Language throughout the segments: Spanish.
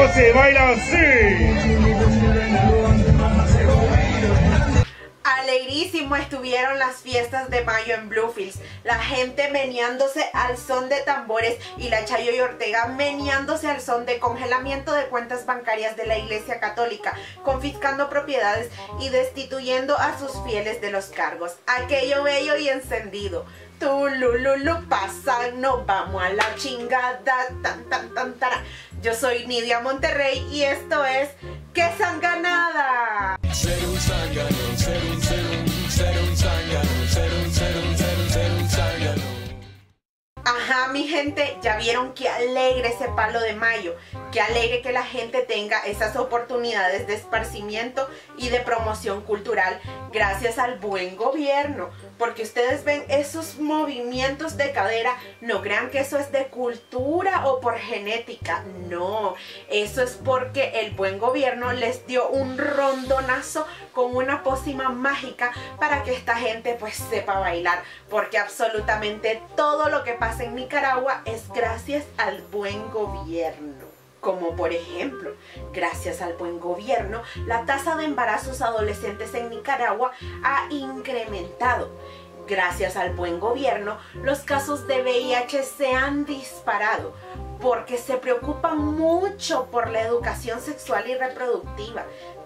Esto se. Alegrísimo estuvieron las fiestas de mayo en Bluefields. La gente meneándose al son de tambores y la Chayo y Ortega meneándose al son de congelamiento de cuentas bancarias de la Iglesia Católica, confiscando propiedades y destituyendo a sus fieles de los cargos. Aquello bello y encendido. Tulululu pasan, nos vamos a la chingada, tan tan tan tan. Yo soy Nidia Monterrey y esto es ¡Qué sanganada! Ser un zángano, ser un, ser un, ser un zángano, ser un, ser un, ser un, ser un zángano. Ajá, mi gente, ya vieron qué alegre ese palo de mayo, qué alegre que la gente tenga esas oportunidades de esparcimiento y de promoción cultural gracias al buen gobierno. Porque ustedes ven esos movimientos de cadera, no crean que eso es de cultura o por genética, no, eso es porque el buen gobierno les dio un rondonazo con una pócima mágica para que esta gente pues sepa bailar, porque absolutamente todo lo que pasa en Nicaragua es gracias al buen gobierno. Como por ejemplo, gracias al buen gobierno, la tasa de embarazos adolescentes en Nicaragua ha incrementado. Gracias al buen gobierno, los casos de VIH se han disparado porque se preocupan mucho por la educación sexual y reproductiva,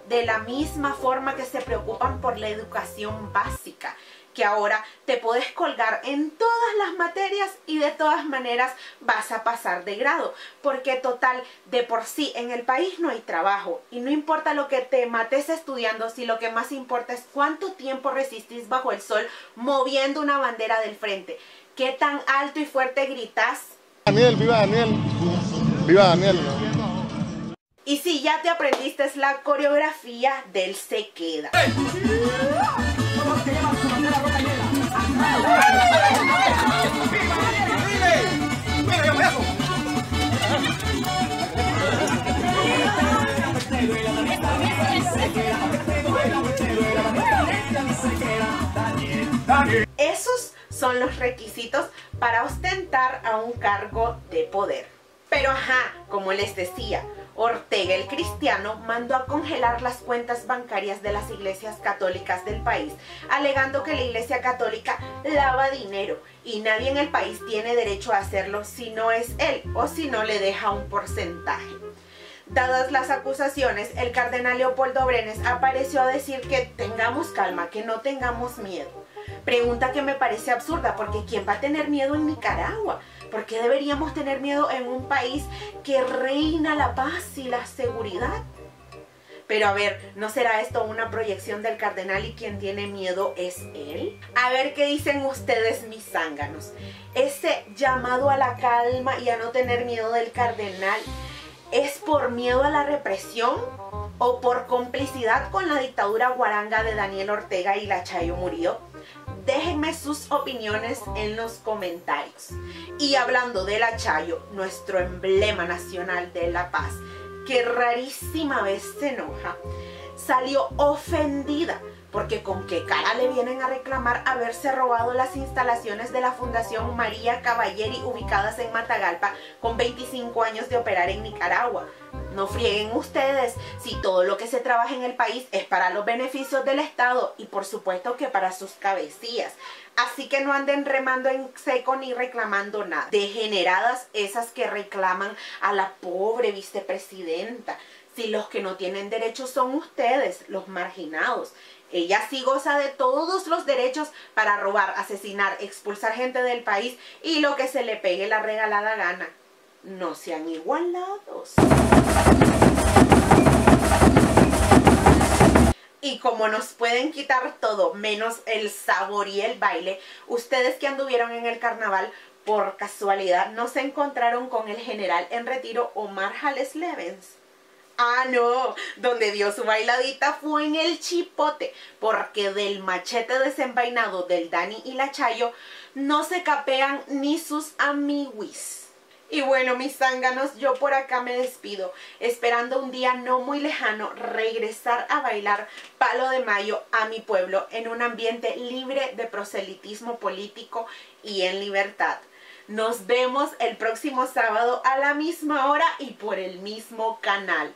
de la misma forma que se preocupan por la educación básica que ahora te puedes colgar en todas las materias y de todas maneras vas a pasar de grado. Porque total, de por sí en el país no hay trabajo y no importa lo que te mates estudiando, si lo que más importa es cuánto tiempo resistís bajo el sol moviendo una bandera del frente. ¿Qué tan alto y fuerte gritas? Daniel, viva Daniel. Viva Daniel. Y si ya te aprendiste la coreografía del se queda. Son los requisitos para ostentar a un cargo de poder. Pero ajá, como les decía, Ortega el Cristiano mandó a congelar las cuentas bancarias de las iglesias católicas del país, alegando que la iglesia católica lava dinero y nadie en el país tiene derecho a hacerlo si no es él o si no le deja un porcentaje. Dadas las acusaciones, el cardenal Leopoldo Brenes apareció a decir que tengamos calma, que no tengamos miedo. Pregunta que me parece absurda porque ¿quién va a tener miedo en Nicaragua? ¿Por qué deberíamos tener miedo en un país que reina la paz y la seguridad? Pero a ver, ¿no será esto una proyección del cardenal y quien tiene miedo es él? A ver qué dicen ustedes mis zánganos. Ese llamado a la calma y a no tener miedo del cardenal ¿Es por miedo a la represión o por complicidad con la dictadura guaranga de Daniel Ortega y la Chayo Murillo? Déjenme sus opiniones en los comentarios. Y hablando de la Chayo, nuestro emblema nacional de la paz, que rarísima vez se enoja, salió ofendida porque con qué cara le vienen a reclamar haberse robado las instalaciones de la Fundación María Caballeri ubicadas en Matagalpa con 25 años de operar en Nicaragua. No frieguen ustedes si todo lo que se trabaja en el país es para los beneficios del Estado y por supuesto que para sus cabecillas. Así que no anden remando en seco ni reclamando nada. Degeneradas esas que reclaman a la pobre vicepresidenta. Si los que no tienen derechos son ustedes, los marginados. Ella sí goza de todos los derechos para robar, asesinar, expulsar gente del país y lo que se le pegue la regalada gana. No sean igualados. Y como nos pueden quitar todo menos el sabor y el baile, ustedes que anduvieron en el carnaval por casualidad no se encontraron con el general en retiro Omar Jales Levens. Ah, no, donde dio su bailadita fue en el chipote, porque del machete desenvainado del Dani y la Chayo no se capean ni sus amiguis. Y bueno, mis zánganos, yo por acá me despido, esperando un día no muy lejano regresar a bailar Palo de Mayo a mi pueblo en un ambiente libre de proselitismo político y en libertad. Nos vemos el próximo sábado a la misma hora y por el mismo canal.